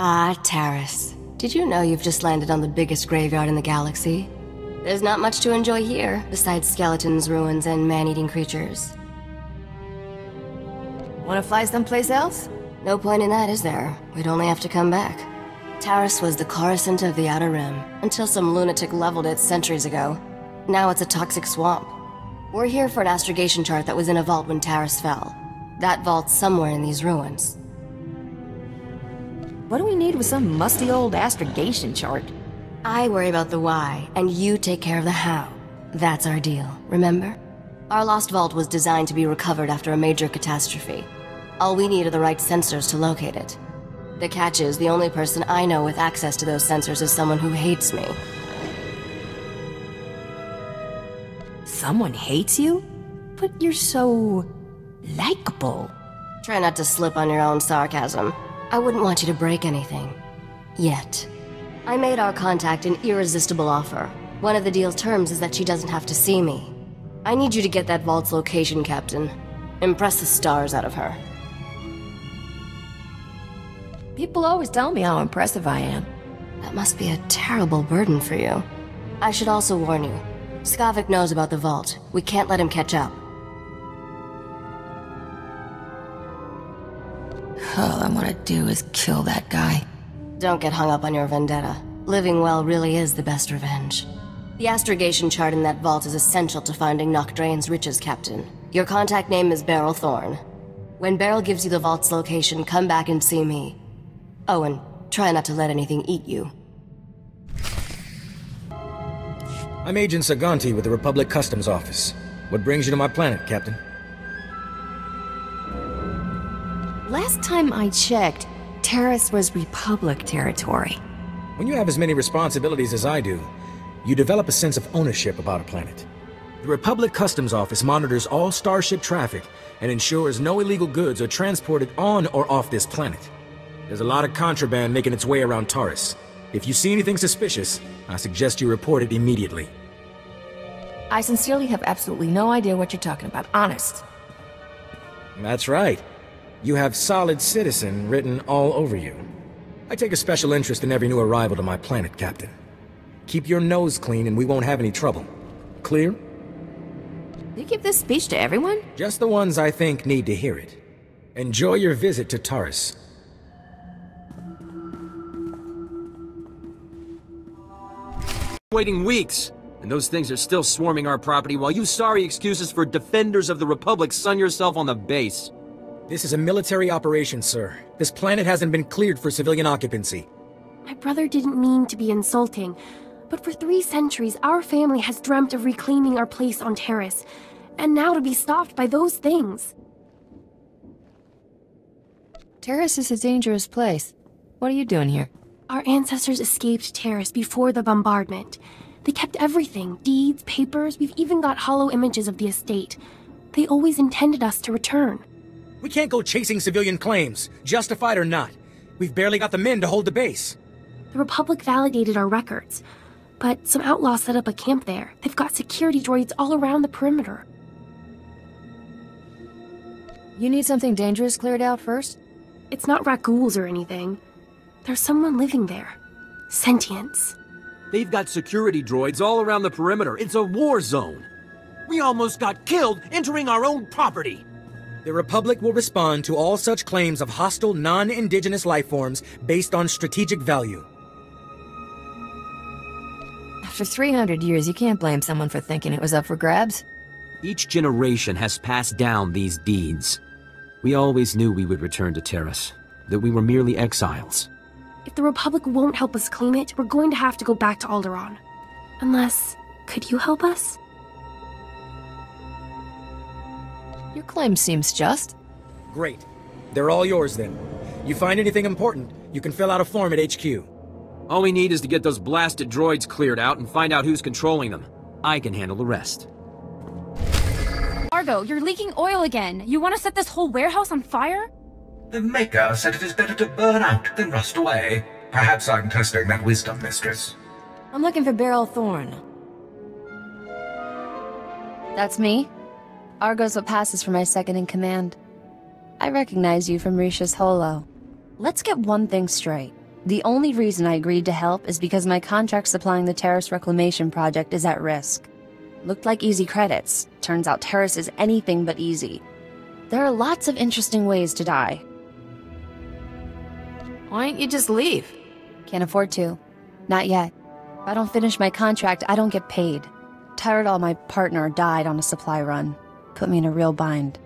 Ah, Taris. Did you know you've just landed on the biggest graveyard in the galaxy? There's not much to enjoy here, besides skeletons, ruins, and man-eating creatures. Wanna fly someplace else? No point in that, is there? We'd only have to come back. Taris was the Coruscant of the Outer Rim, until some lunatic leveled it centuries ago. Now it's a toxic swamp. We're here for an astrogation chart that was in a vault when Taris fell. That vault's somewhere in these ruins. What do we need with some musty old astrogation chart? I worry about the why, and you take care of the how. That's our deal, remember? Our lost vault was designed to be recovered after a major catastrophe. All we need are the right sensors to locate it. The catch is, the only person I know with access to those sensors is someone who hates me. Someone hates you? But you're so... likable. Try not to slip on your own sarcasm. I wouldn't want you to break anything. Yet. I made our contact an irresistible offer. One of the deal's terms is that she doesn't have to see me. I need you to get that vault's location, Captain. Impress the stars out of her. People always tell me how impressive I am. That must be a terrible burden for you. I should also warn you. Skavik knows about the vault. We can't let him catch up. All I want to do is kill that guy. Don't get hung up on your vendetta. Living well really is the best revenge. The astrogation chart in that vault is essential to finding Nok Drayen's riches, Captain. Your contact name is Beryl Thorn. When Beryl gives you the vault's location, come back and see me. Oh, and try not to let anything eat you. I'm Agent Saganti with the Republic Customs Office. What brings you to my planet, Captain? Last time I checked, Taris was Republic territory. When you have as many responsibilities as I do, you develop a sense of ownership about a planet. The Republic Customs Office monitors all starship traffic and ensures no illegal goods are transported on or off this planet. There's a lot of contraband making its way around Taris. If you see anything suspicious, I suggest you report it immediately. I sincerely have absolutely no idea what you're talking about, honest. That's right. You have solid citizen written all over you. I take a special interest in every new arrival to my planet, Captain. Keep your nose clean and we won't have any trouble. Clear? You give this speech to everyone? Just the ones I think need to hear it. Enjoy your visit to Taris. Waiting weeks, and those things are still swarming our property while you sorry excuses for defenders of the Republic sun yourself on the base. This is a military operation, sir. This planet hasn't been cleared for civilian occupancy. My brother didn't mean to be insulting, but for three centuries, our family has dreamt of reclaiming our place on Taris, and now to be stopped by those things. Taris is a dangerous place. What are you doing here? Our ancestors escaped Taris before the bombardment. They kept everything deeds, papers, we've even got holo images of the estate. They always intended us to return. We can't go chasing civilian claims, justified or not. We've barely got the men to hold the base. The Republic validated our records, but some outlaws set up a camp there. They've got security droids all around the perimeter. You need something dangerous cleared out first? It's not Rakghouls or anything. There's someone living there. Sentience. They've got security droids all around the perimeter. It's a war zone. We almost got killed entering our own property. The Republic will respond to all such claims of hostile, non-indigenous life forms based on strategic value. After 300 years, you can't blame someone for thinking it was up for grabs. Each generation has passed down these deeds. We always knew we would return to Taris, that we were merely exiles. If the Republic won't help us claim it, we're going to have to go back to Alderaan. Unless, could you help us? Your claim seems just. Great. They're all yours then. You find anything important, you can fill out a form at HQ. All we need is to get those blasted droids cleared out and find out who's controlling them. I can handle the rest. Argo, you're leaking oil again. You want to set this whole warehouse on fire? The Maker said it is better to burn out than rust away. Perhaps I'm testing that wisdom, mistress. I'm looking for Beryl Thorn. That's me. Argo's what passes for my second in command. I recognize you from Risha's holo. Let's get one thing straight. The only reason I agreed to help is because my contract supplying the Taris Reclamation Project is at risk. Looked like easy credits. Turns out Taris is anything but easy. There are lots of interesting ways to die. Why don't you just leave? Can't afford to. Not yet. If I don't finish my contract, I don't get paid. Tired all my partner, died on a supply run. Put me in a real bind.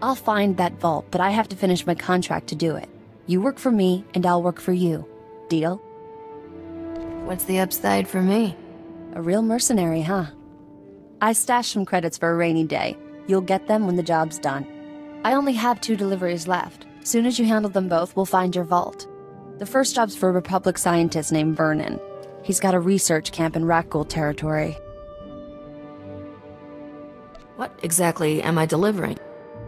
I'll find that vault, but I have to finish my contract to do it. You work for me, and I'll work for you. Deal? What's the upside for me? A real mercenary, huh? I stashed some credits for a rainy day. You'll get them when the job's done. I only have two deliveries left. Soon as you handle them both, we'll find your vault. The first job's for a Republic scientist named Vernon. He's got a research camp in Rakghoul territory. What exactly am I delivering?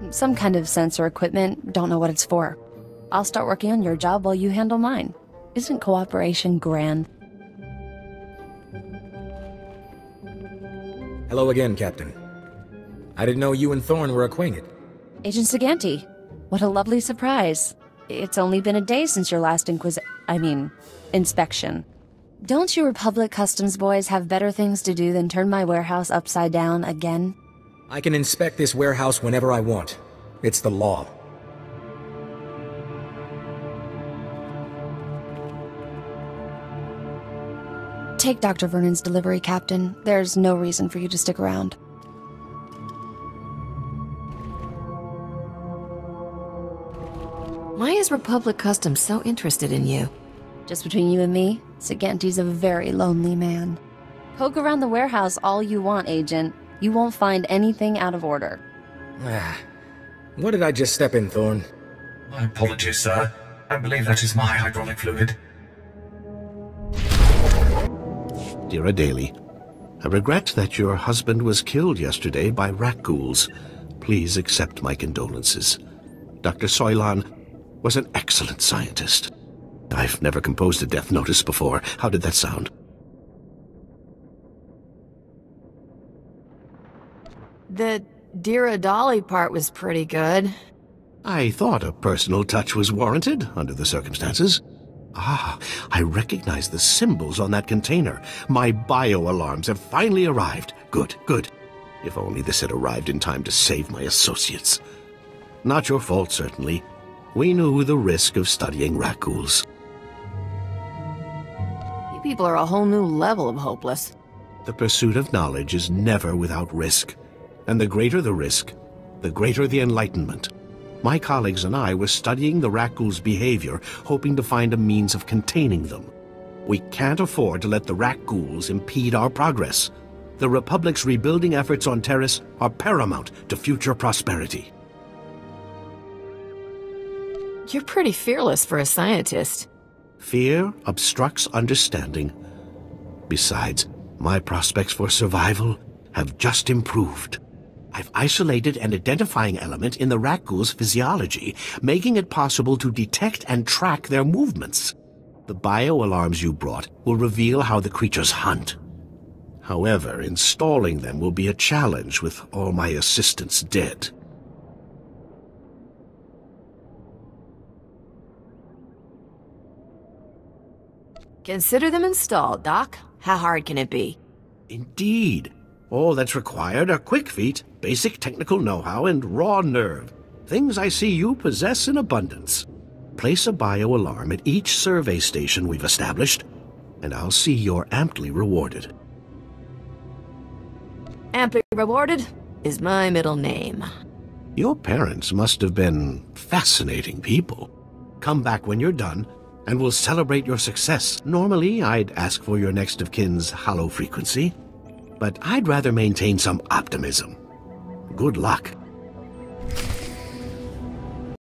Some kind of sensor equipment, don't know what it's for. I'll start working on your job while you handle mine. Isn't cooperation grand? Hello again, Captain. I didn't know you and Thorn were acquainted. Agent Saganti, what a lovely surprise. It's only been a day since your last inquis- I mean, inspection. Don't you Republic Customs boys have better things to do than turn my warehouse upside down again? I can inspect this warehouse whenever I want. It's the law. Take Dr. Vernon's delivery, Captain. There's no reason for you to stick around. Why is Republic Customs so interested in you? Just between you and me, Saganti's a very lonely man. Poke around the warehouse all you want, Agent. You won't find anything out of order. Ah, what did I just step in, Thorn? My apologies, sir. I believe that is my hydraulic fluid. Dear Daly, I regret that your husband was killed yesterday by Rakghouls. Please accept my condolences. Dr. Soilan was an excellent scientist. I've never composed a death notice before. How did that sound? The Dira Dolly part was pretty good. I thought a personal touch was warranted under the circumstances. Ah, I recognize the symbols on that container. My bio-alarms have finally arrived. Good, good. If only this had arrived in time to save my associates. Not your fault, certainly. We knew the risk of studying Rakghouls. You people are a whole new level of hopeless. The pursuit of knowledge is never without risk. And the greater the risk, the greater the enlightenment. My colleagues and I were studying the rat behavior, hoping to find a means of containing them. We can't afford to let the rat impede our progress. The Republic's rebuilding efforts on Taris are paramount to future prosperity. You're pretty fearless for a scientist. Fear obstructs understanding. Besides, my prospects for survival have just improved. I've isolated an identifying element in the rat physiology, making it possible to detect and track their movements. The bio-alarms you brought will reveal how the creatures hunt. However, installing them will be a challenge with all my assistants dead. Consider them installed, Doc. How hard can it be? Indeed. All that's required are quick feet, basic technical know-how, and raw nerve. Things I see you possess in abundance. Place a bio-alarm at each survey station we've established, and I'll see you're amply rewarded. Amply rewarded is my middle name. Your parents must have been fascinating people. Come back when you're done, and we'll celebrate your success. Normally, I'd ask for your next of kin's holo frequency, but I'd rather maintain some optimism. Good luck.